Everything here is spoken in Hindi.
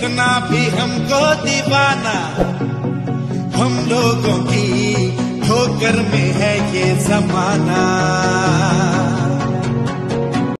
कितना भी हमको दीवाना हम लोगों की ठोकर में है ये जमाना।